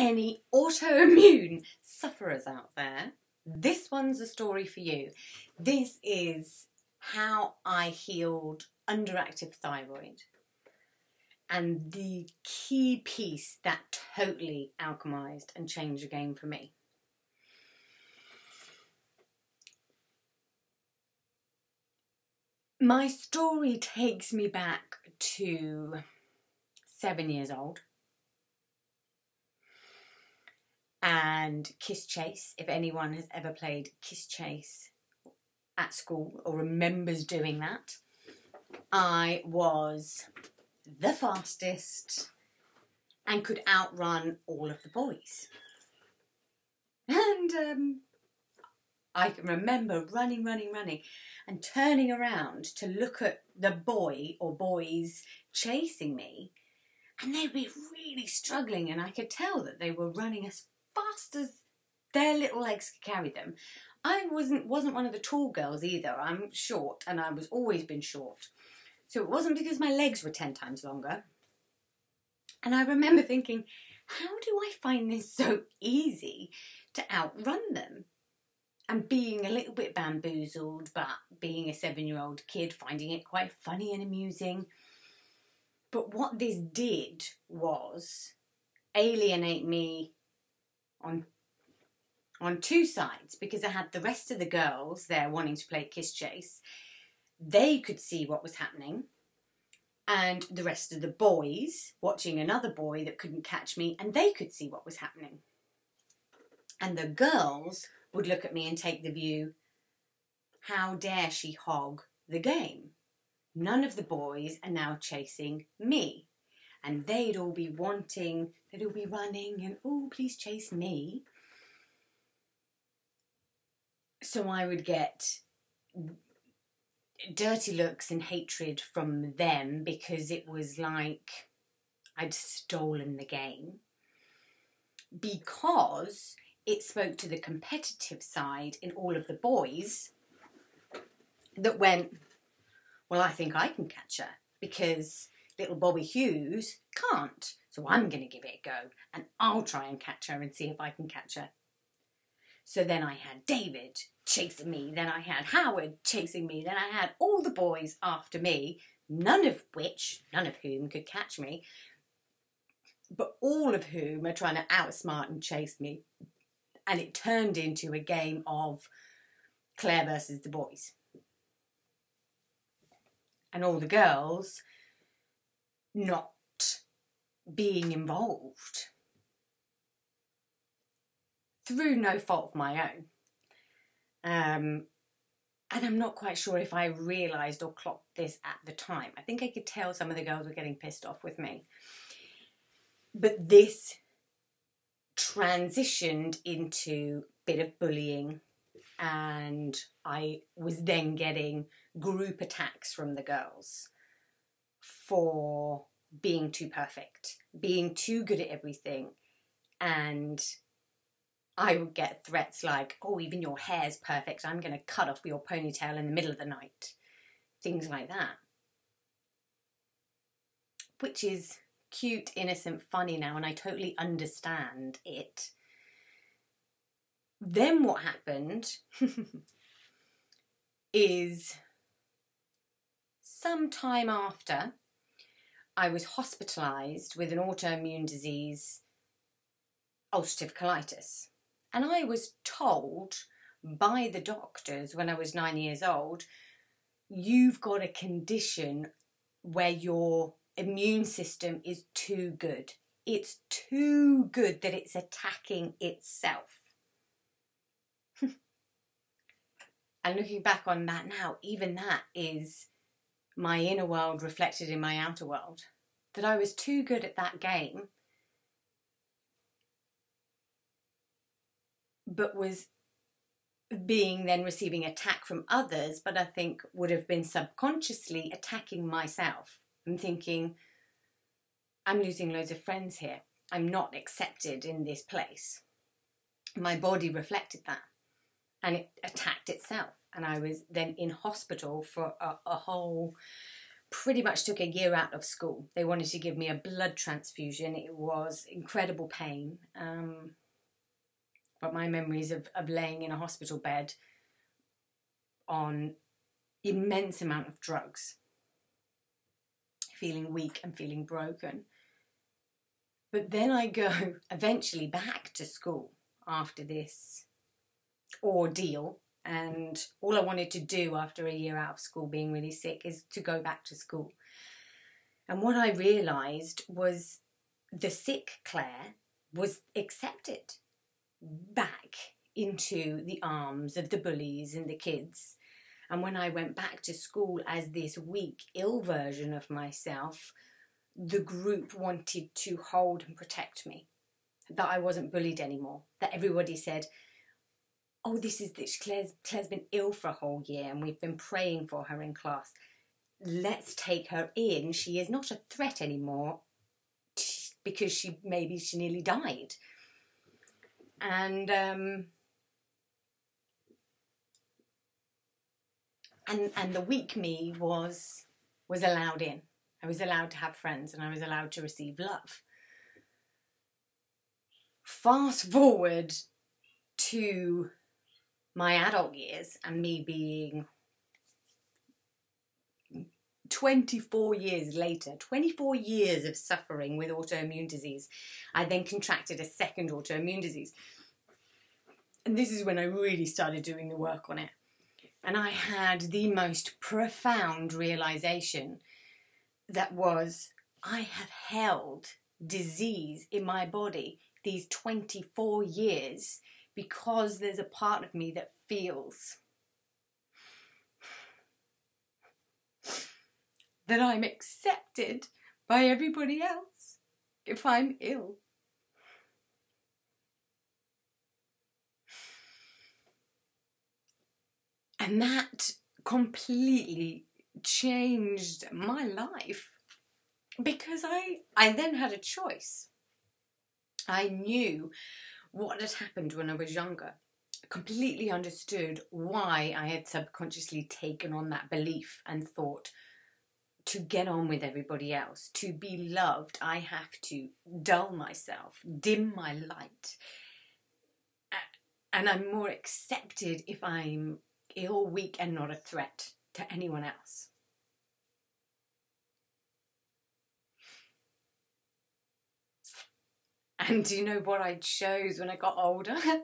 any autoimmune sufferers out there, this one's a story for you. This is how I healed underactive thyroid. And the key piece that totally alchemized and changed the game for me. My story takes me back to seven years old. And Kiss Chase, if anyone has ever played Kiss Chase at school or remembers doing that, I was the fastest and could outrun all of the boys. And um, I can remember running, running, running and turning around to look at the boy or boys chasing me. And they'd be really struggling, and I could tell that they were running as fast as their little legs could carry them. I wasn't wasn't one of the tall girls either. I'm short, and I was always been short. So it wasn't because my legs were ten times longer. And I remember thinking, how do I find this so easy to outrun them? and being a little bit bamboozled, but being a seven year old kid, finding it quite funny and amusing. But what this did was alienate me on on two sides because I had the rest of the girls there wanting to play kiss chase. They could see what was happening, and the rest of the boys watching another boy that couldn't catch me, and they could see what was happening. And the girls would look at me and take the view, how dare she hog the game? None of the boys are now chasing me. And they'd all be wanting, they'd all be running and, oh, please chase me. So I would get dirty looks and hatred from them because it was like I'd stolen the game. Because it spoke to the competitive side in all of the boys that went, Well, I think I can catch her because little Bobby Hughes can't. So I'm going to give it a go and I'll try and catch her and see if I can catch her. So then I had David chasing me, then I had Howard chasing me, then I had all the boys after me, none of which, none of whom could catch me, but all of whom are trying to outsmart and chase me and it turned into a game of Claire versus the boys. And all the girls not being involved through no fault of my own. Um, and I'm not quite sure if I realised or clocked this at the time. I think I could tell some of the girls were getting pissed off with me. But this transitioned into a bit of bullying and I was then getting group attacks from the girls for being too perfect, being too good at everything. And I would get threats like, oh, even your hair's perfect. I'm going to cut off your ponytail in the middle of the night. Things like that. Which is cute, innocent, funny now, and I totally understand it. Then what happened is some time after I was hospitalized with an autoimmune disease, ulcerative colitis. And I was told by the doctors when I was nine years old, you've got a condition where your immune system is too good. It's too good that it's attacking itself. and looking back on that now, even that is my inner world reflected in my outer world. That I was too good at that game, but was being then receiving attack from others, but I think would have been subconsciously attacking myself. I'm thinking, I'm losing loads of friends here. I'm not accepted in this place. My body reflected that and it attacked itself. And I was then in hospital for a, a whole pretty much took a year out of school. They wanted to give me a blood transfusion. It was incredible pain. Um, but my memories of, of laying in a hospital bed on immense amount of drugs, feeling weak and feeling broken. But then I go eventually back to school after this ordeal and all I wanted to do after a year out of school being really sick is to go back to school. And what I realised was the sick Claire was accepted back into the arms of the bullies and the kids. And when I went back to school as this weak, ill version of myself, the group wanted to hold and protect me. That I wasn't bullied anymore. That everybody said, oh, this is this. Claire's, Claire's been ill for a whole year and we've been praying for her in class. Let's take her in. She is not a threat anymore because she maybe she nearly died. And um, and and the weak me was was allowed in. I was allowed to have friends and I was allowed to receive love. Fast forward to my adult years and me being 24 years later, 24 years of suffering with autoimmune disease, I then contracted a second autoimmune disease. And this is when I really started doing the work on it. And I had the most profound realization that was I have held disease in my body these 24 years because there's a part of me that feels that I'm accepted by everybody else if I'm ill. And that completely changed my life because I I then had a choice. I knew what had happened when I was younger. I completely understood why I had subconsciously taken on that belief and thought to get on with everybody else, to be loved, I have to dull myself, dim my light. And I'm more accepted if I'm ill, weak, and not a threat to anyone else. And do you know what I chose when I got older? I,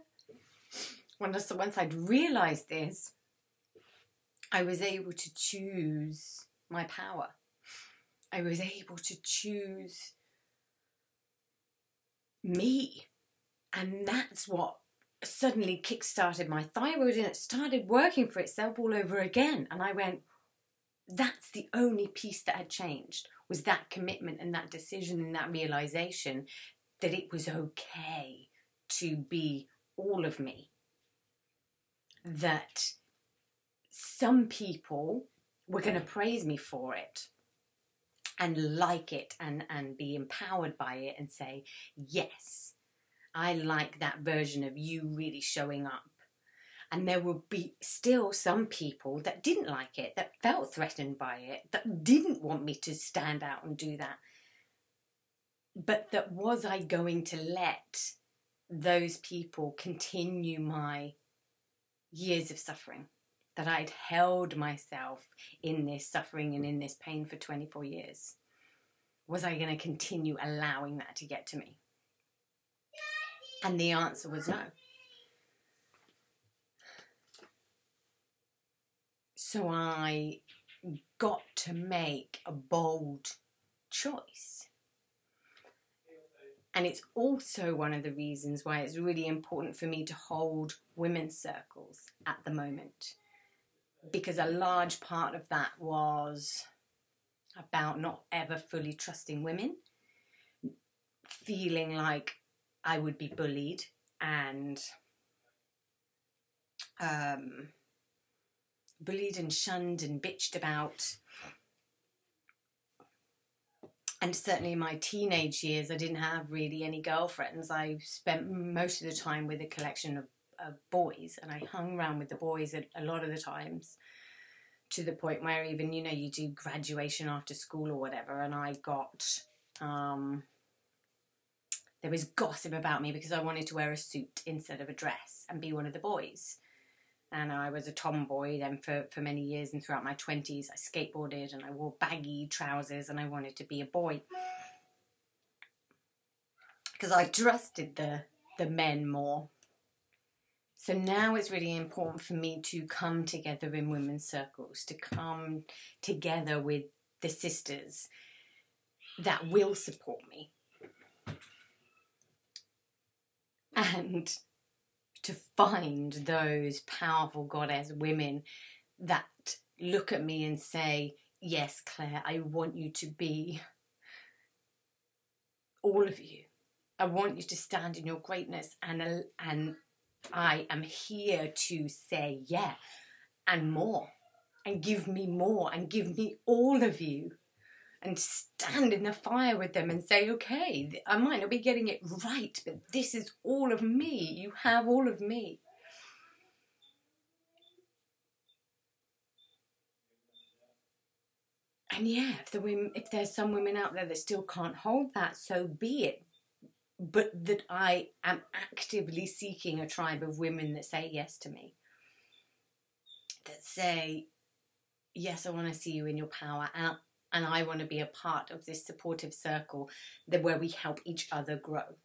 once I'd realised this, I was able to choose my power. I was able to choose me. And that's what suddenly kick-started my thyroid and it started working for itself all over again. And I went, that's the only piece that had changed was that commitment and that decision and that realization that it was okay to be all of me. That some people were going to praise me for it and like it and, and be empowered by it and say, yes, I like that version of you really showing up. And there will be still some people that didn't like it, that felt threatened by it, that didn't want me to stand out and do that but that was I going to let those people continue my years of suffering? That I'd held myself in this suffering and in this pain for 24 years? Was I going to continue allowing that to get to me? And the answer was no. So I got to make a bold choice. And it's also one of the reasons why it's really important for me to hold women's circles at the moment. Because a large part of that was about not ever fully trusting women, feeling like I would be bullied and um, bullied and shunned and bitched about and certainly in my teenage years, I didn't have really any girlfriends. I spent most of the time with a collection of, of boys, and I hung around with the boys a, a lot of the times. to the point where even you know you do graduation after school or whatever and i got um there was gossip about me because i wanted to wear a suit instead of a dress and be one of the boys and i was a tomboy then for for many years and throughout my 20s i skateboarded and i wore baggy trousers and i wanted to be a boy because i trusted the the men more so now it's really important for me to come together in women's circles, to come together with the sisters that will support me. And to find those powerful goddess women that look at me and say, Yes, Claire, I want you to be all of you. I want you to stand in your greatness and, and I am here to say yeah and more and give me more and give me all of you and stand in the fire with them and say, okay, I might not be getting it right, but this is all of me. You have all of me. And yeah, if the women, if there's some women out there that still can't hold that, so be it but that I am actively seeking a tribe of women that say yes to me. That say, yes, I want to see you in your power, and, and I want to be a part of this supportive circle that where we help each other grow.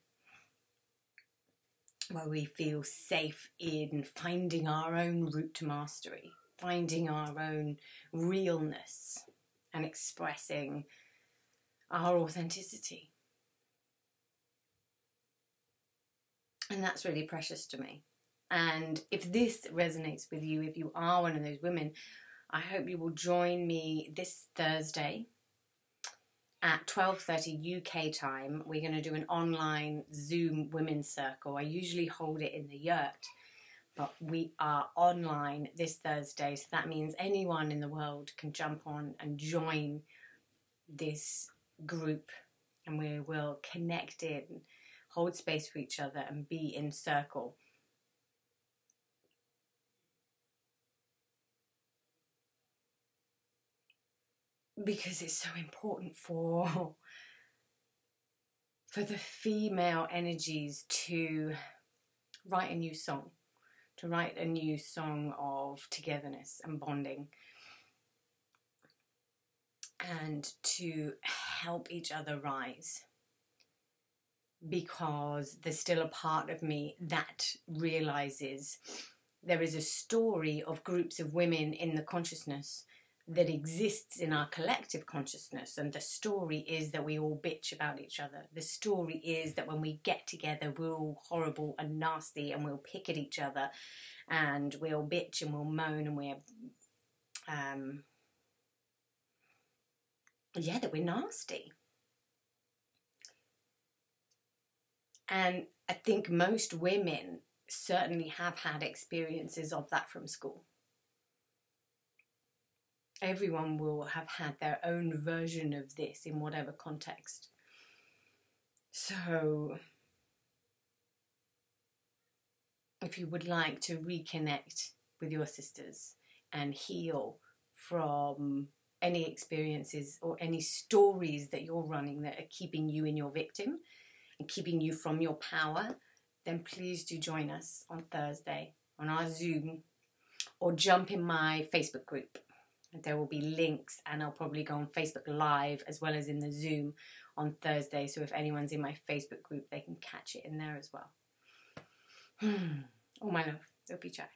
Where we feel safe in finding our own route to mastery, finding our own realness, and expressing our authenticity. And that's really precious to me. And if this resonates with you, if you are one of those women, I hope you will join me this Thursday at 12:30 UK time. We're going to do an online Zoom women's circle. I usually hold it in the yurt, but we are online this Thursday, so that means anyone in the world can jump on and join this group and we will connect in hold space for each other, and be in circle. Because it's so important for for the female energies to write a new song, to write a new song of togetherness and bonding, and to help each other rise because there's still a part of me that realizes there is a story of groups of women in the consciousness that exists in our collective consciousness and the story is that we all bitch about each other the story is that when we get together we're all horrible and nasty and we'll pick at each other and we'll bitch and we'll moan and we're um yeah that we're nasty And I think most women certainly have had experiences of that from school. Everyone will have had their own version of this in whatever context. So, if you would like to reconnect with your sisters and heal from any experiences or any stories that you're running that are keeping you in your victim, and keeping you from your power, then please do join us on Thursday on our Zoom or jump in my Facebook group. There will be links, and I'll probably go on Facebook Live as well as in the Zoom on Thursday. So if anyone's in my Facebook group, they can catch it in there as well. oh, my love. Hope you chat.